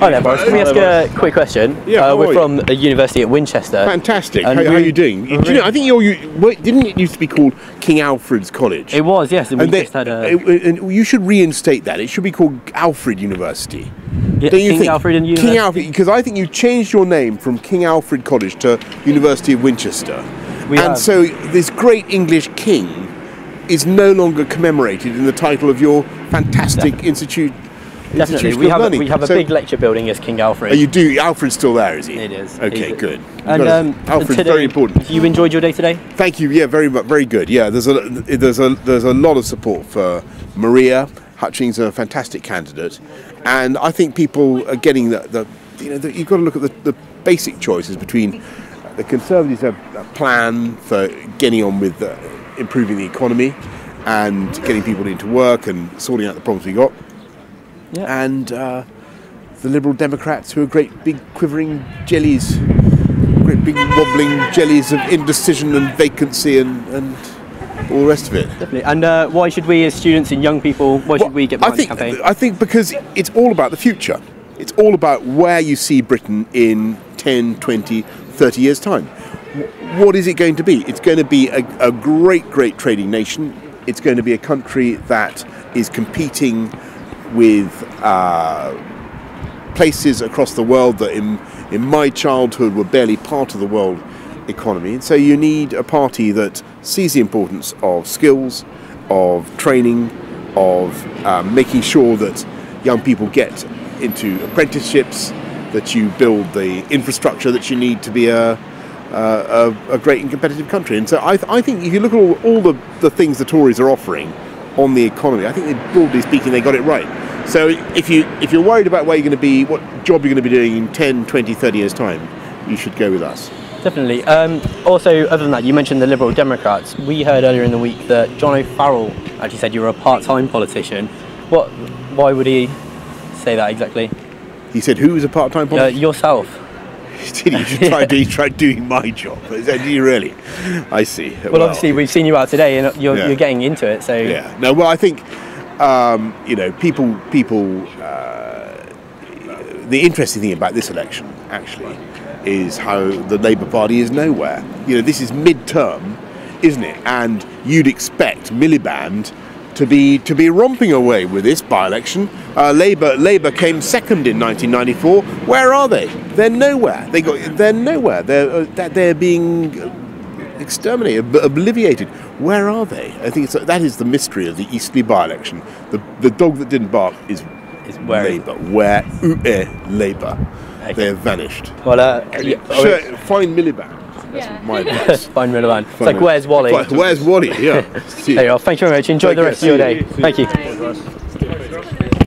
Hi there, Boris. Can we ask a quick question? Yeah, uh, we're from a university at Winchester. Fantastic. And How, how are you doing? Do you know, I think you're. You, didn't it used to be called King Alfred's College? It was, yes, and we and they- just had a uh, and you should reinstate that. It should be called Alfred University. yeah, Don't you King think? Alfred and University. King. Alfred, because I think you changed your name from King Alfred College to University of Winchester, We and have. so this great English king is no longer commemorated in the title of your fantastic institute. Definitely, we have a, we have a So- big lecture building as King Alfred. Oh, you do. Alfred's still there, is he? It is. Okay, He's- good. and um, Alfred's today, very important. You enjoyed your day today? Thank you. Yeah, very very good. Yeah, there's a there's a there's a lot of support for Maria Hutchings, is a fantastic candidate, and I think people are getting the, the you know the, you've got to look at the, the basic choices between the Conservatives have a plan for getting on with uh, improving the economy and getting people into work and sorting out the problems we got, Yeah. and uh, the Liberal Democrats who are great big quivering jellies, great big wobbling jellies of indecision and vacancy and, and all the rest of it. Definitely. And uh, why should we, as students and young people, why should we get I behind think, the campaign? I think because it's all about the future. It's all about where you see Britain in 10, 20, 30 years' time. What is it going to be? It's going to be a, a great, great trading nation. It's going to be a country that is competing with uh, places across the world that in, in my childhood were barely part of the world economy. And so you need a party that sees the importance of skills, of training, of um, making sure that young people get into apprenticeships, that you build the infrastructure that you need to be a, a, a, a great and competitive country. And so I, th- I think if you look at all, all the, the things the Tories are offering on the economy, I think they, broadly speaking they got it right. So if, you, if you're worried about where you're going to be, what job you're going to be doing in 10, 20, 30 years' time, you should go with us. Definitely. Um, also, other than that, you mentioned the Liberal Democrats. We heard earlier in the week that John O'Farrell actually said you were a part-time politician. What? Why would he say that exactly? He said, who is a part-time Uh, politician? yourself. Did you should try, do, try doing my job? Did you really? I see. Well, obviously, we've seen you out today, and you're, Yeah. you're getting into it. So Yeah. No. Well, I think um, you know people. People. Uh, the interesting thing about this election, actually, is how the Labour Party is nowhere. You know, this is mid-term, isn't it? And you'd expect Miliband to be to be romping away with this by-election. Uh, Labour Labour came second in 1994. Where are they? They're nowhere. They got. They're nowhere. They're uh, they're being exterminated, ob- obliviated. Where are they? I think it's, that is the mystery of the Eastleigh by-election. The, the dog that didn't bark is Is where- Labour. Where is Labour? Okay. They have vanished. Well, uh, yeah, oh, Sure, find Miliband. That's Yeah. my advice. fine, Miliband. It's like, where's Wally? Where's Wally? Yeah. See. There you are. Thank you very much. Enjoy Take the care. rest of your day. you. Thank you.